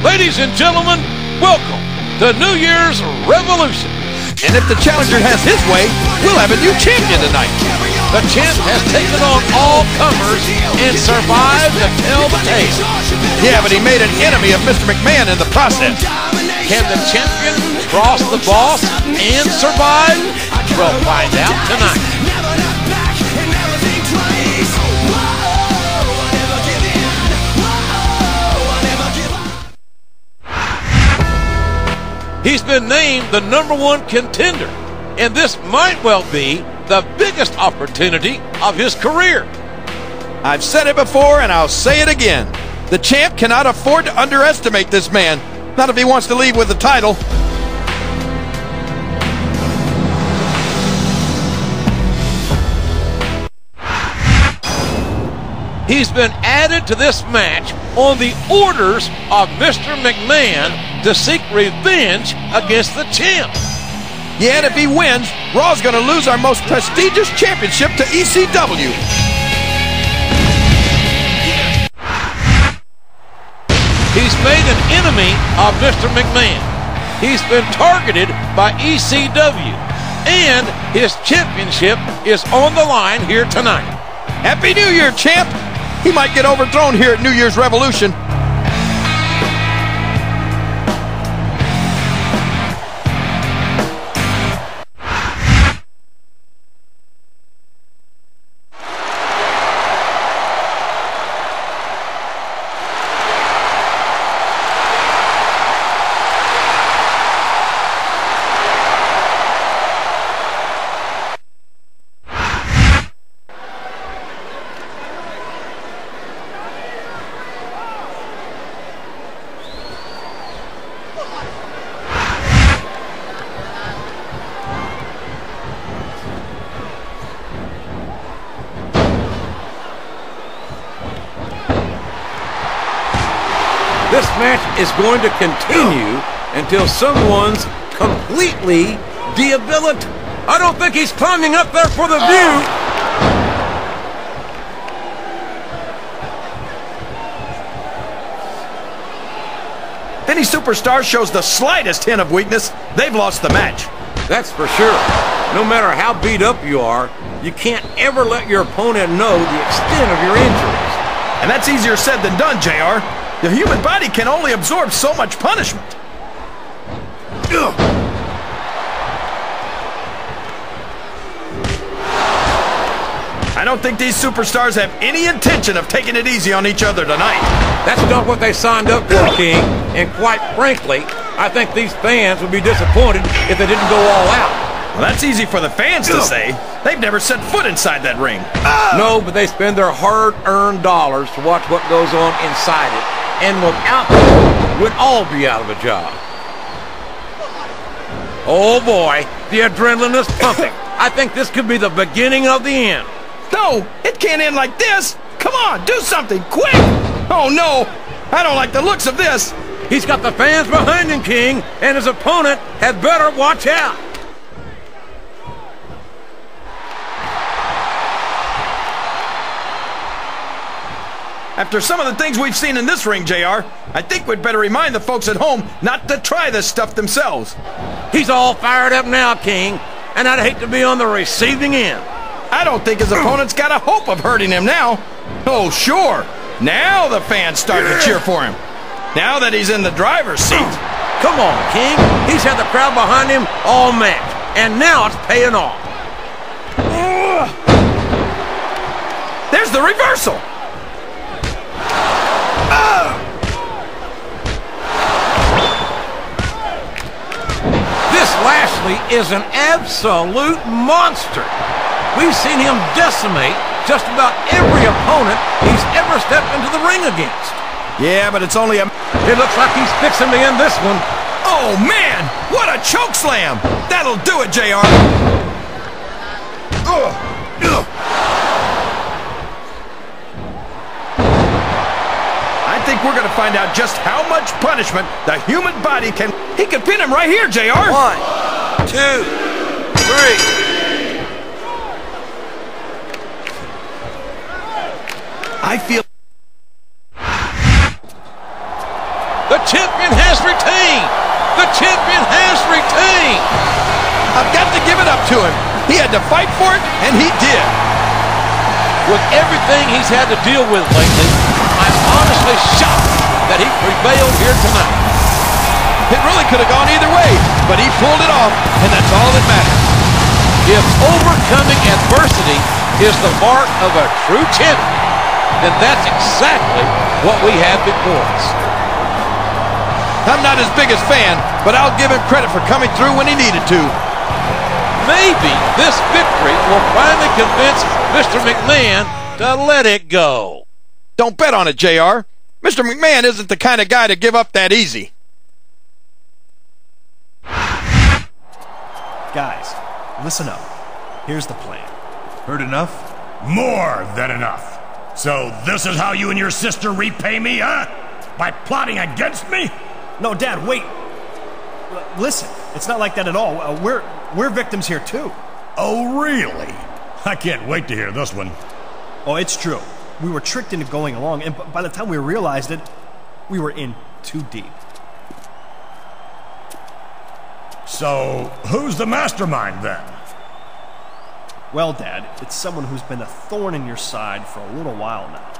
Ladies and gentlemen, welcome to New Year's Revolution. And if the challenger has his way, we'll have a new champion tonight. The champ has taken on all comers and survived to tell the tale. Yeah, but he made an enemy of Mr. McMahon in the process. Can the champion cross the boss and survive? We'll find out tonight. He's been named the number one contender, and this might well be the biggest opportunity of his career. I've said it before and I'll say it again. The champ cannot afford to underestimate this man. Not if he wants to leave with the title. He's been added to this match on the orders of Mr. McMahon to seek revenge against the champ. Yeah, and if he wins, Raw's going to lose our most prestigious championship to ECW. He's made an enemy of Mr. McMahon. He's been targeted by ECW. And his championship is on the line here tonight. Happy New Year, champ! He might get overthrown here at New Year's Revolution. This match is going to continue until someone's completely debilitated. I don't think he's climbing up there for the view. If any superstar shows the slightest hint of weakness, they've lost the match. That's for sure. No matter how beat up you are, you can't ever let your opponent know the extent of your injuries. And that's easier said than done, JR. The human body can only absorb so much punishment. Ugh. I don't think these superstars have any intention of taking it easy on each other tonight. That's not what they signed up for, King. And quite frankly, I think these fans would be disappointed if they didn't go all out. Well, that's easy for the fans to say. They've never set foot inside that ring. No, but they spend their hard-earned dollars to watch what goes on inside it. And without them, we'd all be out of a job. Oh boy, the adrenaline is pumping. I think this could be the beginning of the end. No, it can't end like this. Come on, do something, quick! Oh no, I don't like the looks of this. He's got the fans behind him, King, and his opponent had better watch out. After some of the things we've seen in this ring, JR, I think we'd better remind the folks at home not to try this stuff themselves. He's all fired up now, King, and I'd hate to be on the receiving end. I don't think his opponent's got a hope of hurting him now. Oh, sure. Now the fans start to cheer for him. Now that he's in the driver's seat. Come on, King. He's had the crowd behind him all match, and now it's paying off. There's the reversal. Lashley is an absolute monster. We've seen him decimate just about every opponent he's ever stepped into the ring against. Yeah, but it's only a... It looks like he's fixing to end this one. Oh, man! What a choke slam! That'll do it, JR. Ugh. Ugh. I think we're going to find out just how much punishment the human body can... He can pin him right here, JR. One, two, three. I feel... The The champion has retained! The champion has retained! I've got to give it up to him. He had to fight for it, and he did. With everything he's had to deal with lately, I'm honestly shocked that he prevailed here tonight. It really could have gone either way, but he pulled it off, and that's all that matters. If overcoming adversity is the mark of a true champion, then that's exactly what we have before us. I'm not his biggest fan, but I'll give him credit for coming through when he needed to. Maybe this victory will finally convince Mr. McMahon to let it go. Don't bet on it, JR. Mr. McMahon isn't the kind of guy to give up that easy. Guys, listen up. Here's the plan. Heard enough? More than enough. So this is how you and your sister repay me, huh? By plotting against me? No, Dad, wait. L- listen, it's not like that at all. Uh, we're we're victims here too. Oh, really? I can't wait to hear this one. Oh, it's true. We were tricked into going along, and by the time we realized it, we were in too deep. So, who's the mastermind then? Well, Dad, it's someone who's been a thorn in your side for a little while now.